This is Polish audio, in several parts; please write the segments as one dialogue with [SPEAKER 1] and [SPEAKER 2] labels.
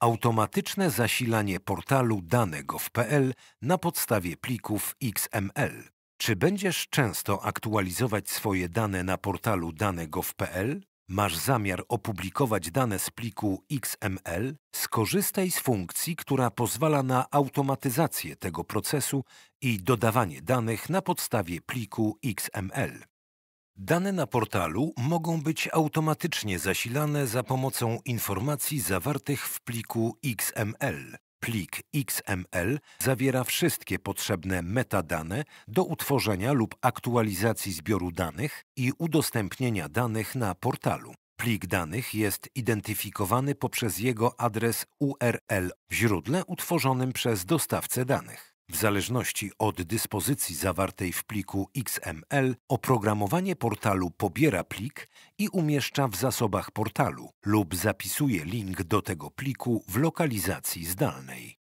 [SPEAKER 1] Automatyczne zasilanie portalu dane.gov.pl na podstawie plików XML. Czy będziesz często aktualizować swoje dane na portalu dane.gov.pl? Masz zamiar opublikować dane z pliku XML? Skorzystaj z funkcji, która pozwala na automatyzację tego procesu i dodawanie danych na podstawie pliku XML. Dane na portalu mogą być automatycznie zasilane za pomocą informacji zawartych w pliku XML. Plik XML zawiera wszystkie potrzebne metadane do utworzenia lub aktualizacji zbioru danych i udostępnienia danych na portalu. Plik danych jest identyfikowany poprzez jego adres URL w źródle utworzonym przez dostawcę danych. W zależności od dyspozycji zawartej w pliku XML, oprogramowanie portalu pobiera plik i umieszcza w zasobach portalu lub zapisuje link do tego pliku w lokalizacji zdalnej.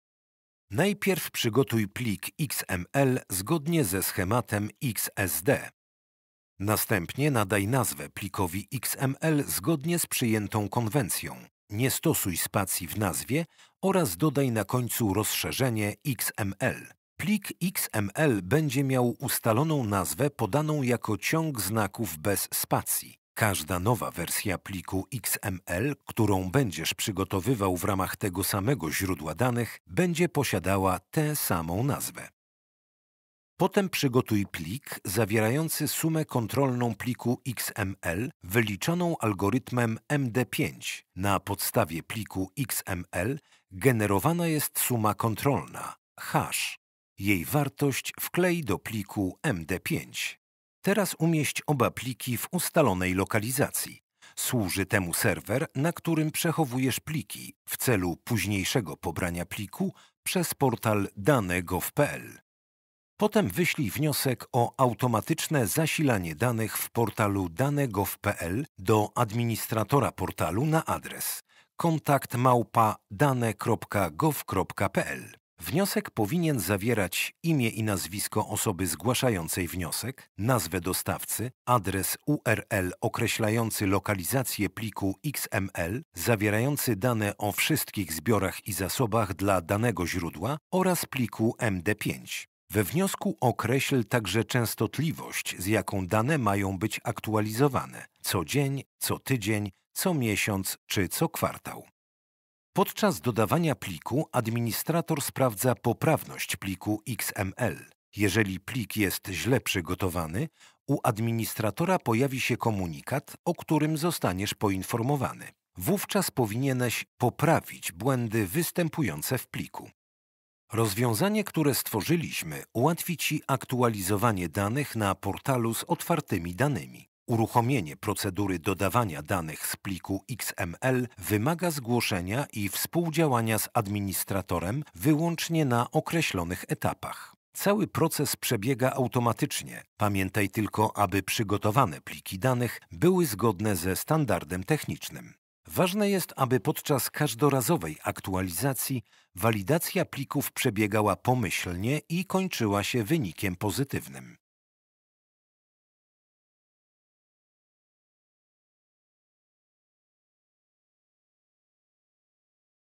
[SPEAKER 1] Najpierw przygotuj plik XML zgodnie ze schematem XSD. Następnie nadaj nazwę plikowi XML zgodnie z przyjętą konwencją. Nie stosuj spacji w nazwie oraz dodaj na końcu rozszerzenie XML. Plik XML będzie miał ustaloną nazwę podaną jako ciąg znaków bez spacji. Każda nowa wersja pliku XML, którą będziesz przygotowywał w ramach tego samego źródła danych, będzie posiadała tę samą nazwę. Potem przygotuj plik zawierający sumę kontrolną pliku XML wyliczoną algorytmem MD5. Na podstawie pliku XML generowana jest suma kontrolna, hash. Jej wartość wklej do pliku MD5. Teraz umieść oba pliki w ustalonej lokalizacji. Służy temu serwer, na którym przechowujesz pliki w celu późniejszego pobrania pliku przez portal dane.gov.pl. Potem wyślij wniosek o automatyczne zasilanie danych w portalu dane.gov.pl do administratora portalu na adres kontakt małpa dane.gov.pl. Wniosek powinien zawierać imię i nazwisko osoby zgłaszającej wniosek, nazwę dostawcy, adres URL określający lokalizację pliku XML, zawierający dane o wszystkich zbiorach i zasobach dla danego źródła oraz pliku MD5. We wniosku określ także częstotliwość, z jaką dane mają być aktualizowane co dzień, co tydzień, co miesiąc czy co kwartał. Podczas dodawania pliku administrator sprawdza poprawność pliku XML. Jeżeli plik jest źle przygotowany, u administratora pojawi się komunikat, o którym zostaniesz poinformowany. Wówczas powinieneś poprawić błędy występujące w pliku. Rozwiązanie, które stworzyliśmy, ułatwi Ci aktualizowanie danych na portalu z otwartymi danymi. Uruchomienie procedury dodawania danych z pliku XML wymaga zgłoszenia i współdziałania z administratorem wyłącznie na określonych etapach. Cały proces przebiega automatycznie. Pamiętaj tylko, aby przygotowane pliki danych były zgodne ze standardem technicznym. Ważne jest, aby podczas każdorazowej aktualizacji walidacja plików przebiegała pomyślnie i kończyła się wynikiem pozytywnym.